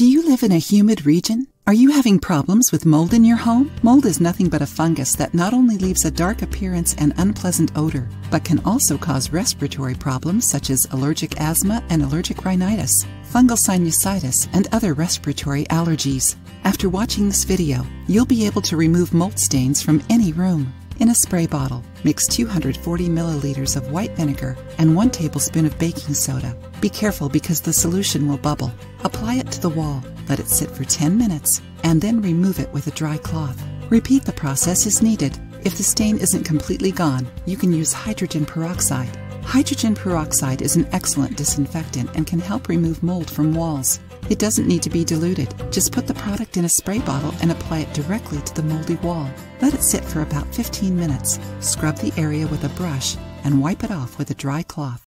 Do you live in a humid region? Are you having problems with mold in your home? Mold is nothing but a fungus that not only leaves a dark appearance and unpleasant odor, but can also cause respiratory problems such as allergic asthma and allergic rhinitis, fungal sinusitis, and other respiratory allergies. After watching this video, you'll be able to remove mold stains from any room. In a spray bottle, mix 240 milliliters of white vinegar and 1 tablespoon of baking soda. Be careful because the solution will bubble. Apply it to the wall, let it sit for 10 minutes, and then remove it with a dry cloth. Repeat the process as needed. If the stain isn't completely gone, you can use hydrogen peroxide. Hydrogen peroxide is an excellent disinfectant and can help remove mold from walls. It doesn't need to be diluted. Just put the product in a spray bottle and apply it directly to the moldy wall. Let it sit for about 15 minutes. Scrub the area with a brush and wipe it off with a dry cloth.